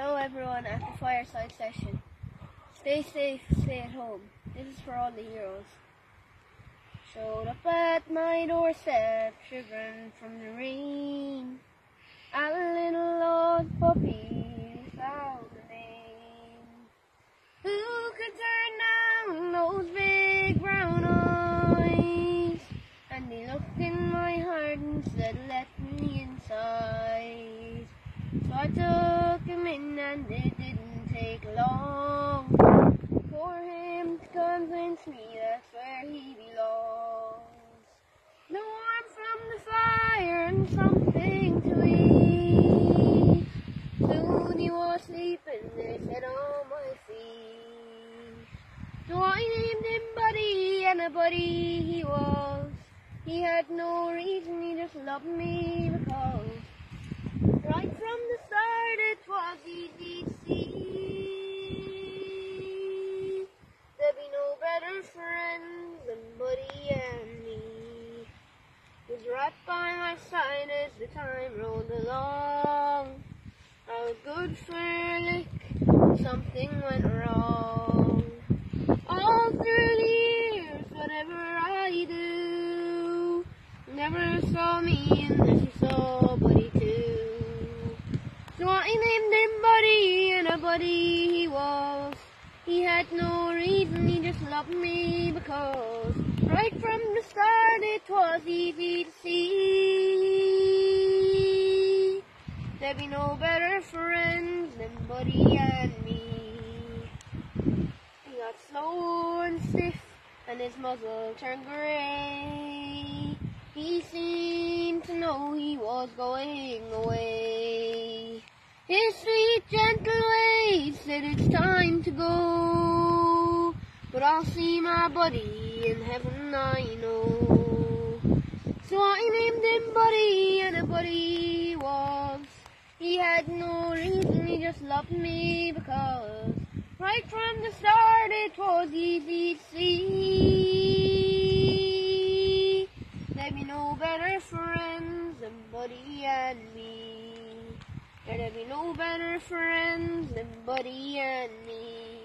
Hello everyone at the fireside session. Stay safe, stay at home. This is for all the heroes. Showed up at my doorstep, shivering from the rain. A little lost puppy without a name. Who could turn down those big brown eyes? And he looked in my heart and said, let me inside. So I took it didn't take long for him to convince me that's where he belongs. The warmth from the fire and something to eat. Soon he was sleeping, they said on my feet. So I named him Buddy, and a buddy he was. He had no reason, he just loved me because right from the start it was easy to see. There'd be no better friends than Buddy and me. Was right by my side as the time rolled along. I was good for a lick, something went wrong. All through the years, whatever I do, never saw me unless you saw Buddy too. So I named him Buddy, and a buddy he was. He had no reason, he just loved me because right from the start it was easy to see. There'd be no better friends than Buddy and me. He got slow and stiff, and his muzzle turned grey. He seemed to know he was going away. His sweet, gentle ways said it's time to go. But I'll see my buddy in heaven, I know. So I named him Buddy, and a buddy. He had no reason, he just loved me because right from the start it was easy to see. There'd be no better friends than Buddy and me. There'd be no better friends than Buddy and me.